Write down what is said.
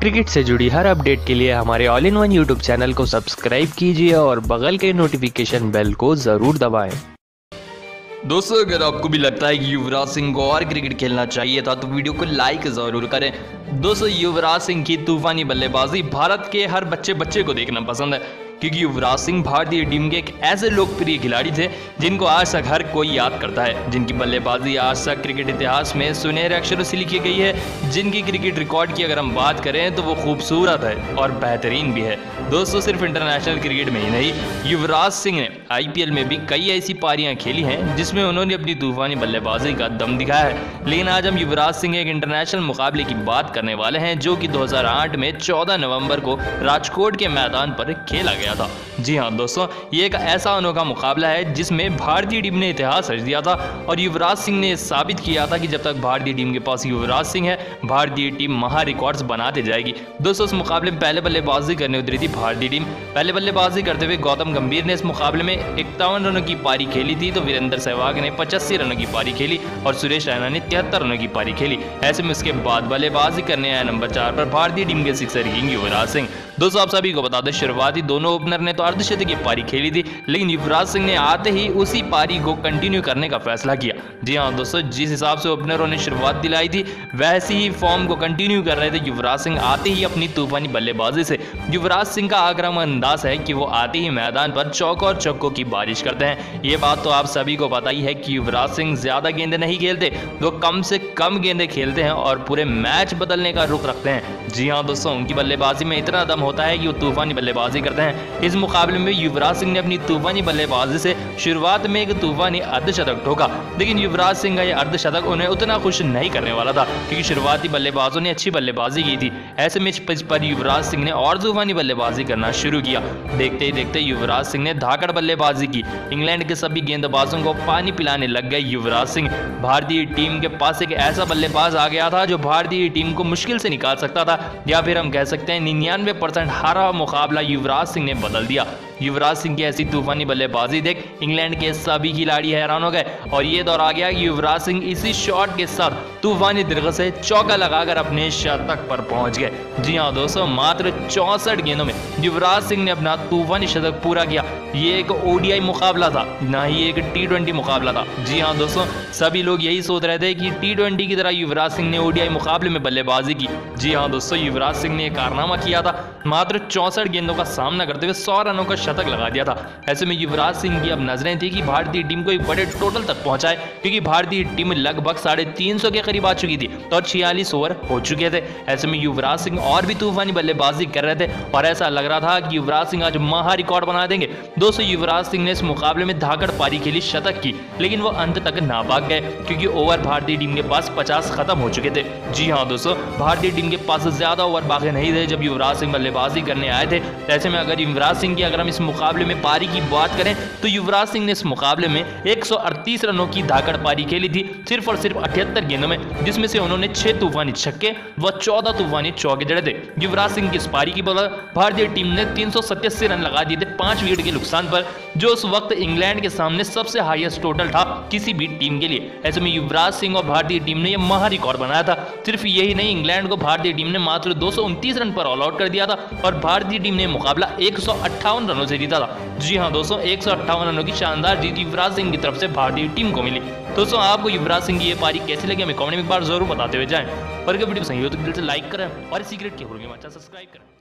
Cricket से जुड़ी हर update के लिए हमारे all in one YouTube channel को सब्सक्राइब कीजिए और बगल के नोटिफिकेशन बेल को ज़रूर दबाएँ। दोस्तों, अगर आपको भी लगता है कि युवराज सिंह को और क्रिकेट खेलना चाहिए था तो वीडियो को लाइक ज़रूर करें दोस्तों, युवराज सिंह की तूफानी बल्लेबाजी भारत के हर बच्चे बच्चे को देखना पसंद है क्योंकि युवराज सिंह भारतीय टीम के एक ऐसे लोकप्रिय खिलाड़ी थे जिनको आज तक हर कोई याद करता है। जिनकी बल्लेबाजी आज तक क्रिकेट इतिहास में सुनहरे अक्षरों से लिखी गई है। जिनकी क्रिकेट रिकॉर्ड की अगर हम बात करें तो वो खूबसूरत है और बेहतरीन भी है। दोस्तों, सिर्फ़ इंटरनेशनल क्रिकेट में ही नहीं, युवराज सिंह ने आईपीएल में भी कई ऐसी पारियाँ खेली हैं जिसमें उन्होंने अपनी तूफानी बल्लेबाजी का दम दिखाया है। लेकिन आज हम युवराज सिंह एक इंटरनेशनल मुकाबले की बात करने वाले हैं, जो कि 2008 में 14 नवंबर को राजकोट के मैदान पर खेला गया गया था। जी हाँ दोस्तों, ये एक ऐसा अनोखा मुकाबला है जिसमें भारतीय टीम ने इतिहास रच दिया था और युवराज सिंह ने साबित किया था कि जब तक भारतीय टीम के पास युवराज सिंह है, भारतीय टीम महा बनाते जाएगी। दोस्तों, इस मुकाबले में पहले बल्लेबाजी करने उतरी थी भारतीय टीम। पहले बल्लेबाजी करते हुए गौतम गंभीर ने इस मुकाबले में इक्यावन रनों की पारी खेली थी तो वीरेंद्र सहवाग ने पचासी रनों की पारी खेली और सुरेश रैना ने तिहत्तर रनों की पारी खेली। ऐसे में उसके बाद बल्लेबाजी करने आया नंबर चार पर भारतीय टीम के सिक्सर किंग युवराज सिंह। दोस्तों, आप सभी को बता दें, शुरुआती दोनों ओपनर ने तो अर्धशतक की पारी खेली थी, लेकिन युवराज सिंह ने आते ही उसी पारी को कंटिन्यू करने का फैसला किया। जी हाँ दोस्तों, जिस हिसाब से ओपनरों ने शुरुआत दिलाई थी, वैसे ही फॉर्म को कंटिन्यू कर रहे थे युवराज सिंह, आते ही अपनी तूफानी बल्लेबाजी से। युवराज सिंह का आक्रामक अंदाज है कि वो आते ही मैदान पर चौक और चौकों की बारिश करते हैं। ये बात तो आप सभी को पता ही है कि युवराज सिंह ज़्यादा गेंदे नहीं खेलते, वो कम से कम गेंदे खेलते हैं और पूरे मैच बदलने का रुख रखते हैं। जी हाँ दोस्तों, उनकी बल्लेबाजी में इतना दम होता है कि वो तूफानी बल्लेबाजी करते हैं। इस मुकाबले में युवराज सिंह ने अपनी तूफानी बल्लेबाजी से शुरुआत में एक तूफानी अर्धशतक ठोका। लेकिन युवराज सिंह का यह अर्धशतक उन्हें उतना खुश नहीं करने वाला था, क्योंकि शुरुआती बल्लेबाजों ने अच्छी बल्लेबाजी की थी। ऐसे में पिच पर युवराज सिंह ने और तूफानी बल्लेबाजी करना शुरू किया। देखते ही देखते युवराज सिंह ने धाकड़ बल्लेबाजी की। इंग्लैंड के सभी गेंदबाजों को पानी पिलाने लग गए युवराज सिंह। भारतीय टीम के पास एक ऐसा बल्लेबाज आ गया था जो भारतीय टीम को मुश्किल से निकाल सकता था, या फिर हम कह सकते हैं निन्यानवे परसेंट हारा मुकाबला युवराज सिंह ने बदल दिया। युवराज सिंह की ऐसी तूफानी बल्लेबाजी, देख, इंग्लैंड के सभी खिलाड़ी हैरान हो गए। और ये दौर आ गया कि युवराज सिंह इसी शॉट के साथ तूफानी दीर्घ से चौका लगाकर अपने शतक पर पहुँच गए। जी हाँ दोस्तों, मात्र चौसठ गेंदों में युवराज सिंह ने अपना तूफानी शतक पूरा किया। ये एक ओडीआई मुकाबला था, ना ही एक टी ट्वेंटी मुकाबला था। जी हाँ दोस्तों, सभी लोग यही सोच रहे थे कि टी ट्वेंटी की तरह युवराज सिंह ने ओडीआई मुकाबले में बल्लेबाजी की। जी हाँ दोस्तों, युवराज सिंह ने कारनामा किया था। मात्र चौसठ गेंदों का सामना करते हुए सौ रनों का शतक लगा दिया था। ऐसे में युवराज सिंह की अब नज़रें थी कि भारतीय टीम को एक बड़े टोटल तक पहुँचाए, क्योंकि भारतीय टीम लगभग साढ़े तीन सौ के करीब आ चुकी थी तो और छियालीस ओवर हो चुके थे। ऐसे में युवराज सिंह और भी तूफानी बल्लेबाजी कर रहे थे और ऐसा लग रहा था कि युवराज सिंह आज महा रिकॉर्ड बना देंगे। दोस्तों, युवराज सिंह ने इस मुकाबले में धाकड़ पारी खेली शतक की, लेकिन वो अंत तक ना भाग गए, क्योंकि ओवर भारतीय टीम के पास पचास खत्म हो चुके थे। जी हाँ दोस्तों, भारतीय टीम के पास ज़्यादा ओवर बाकी नहीं थे जब युवराज सिंह बल्लेबाजी करने आए थे। ऐसे में अगर युवराज सिंह की अगर हम इस मुकाबले में पारी की बात करें तो युवराज सिंह ने इस मुकाबले में 138 रनों की धाकड़ पारी खेली थी, सिर्फ़ और सिर्फ़ अठहत्तर गेंदों में, जिसमें से उन्होंने छह तूफानी छक्के व चौदह तूफानी चौके जड़े थे। युवराज सिंह की इस पारी की बदौलत भारतीय टीम ने तीन रन लगा दिए थे, पाँच विकेट के नुकसान पर, जो उस वक्त इंग्लैंड के सामने सबसे हाईएस्ट टोटल था किसी भी टीम के लिए। ऐसे में युवराज सिंह और भारतीय टीम ने यह महा रिकॉर्ड बनाया था। सिर्फ़ यही नहीं, इंग्लैंड को भारतीय टीम ने मात्र दो सौ उनतीस रन पर ऑल आउट कर दिया था और भारतीय टीम ने मुकाबला एक सौ अट्ठावन रनों से जीता था। जी हाँ दोस्तों, एक रनों की शानदार जीत युवराज सिंह की तरफ़ से भारतीय टीम को मिली। दोस्तों, आपको युवराज सिंह की ये पारी कैसे लगी, हमें कमेंट में एक बार ज़रूर बताते हुए जाएँ। अगर वीडियो सही हो तो दिल से लाइक करें और सीक्रेट के सब्सक्राइब करें।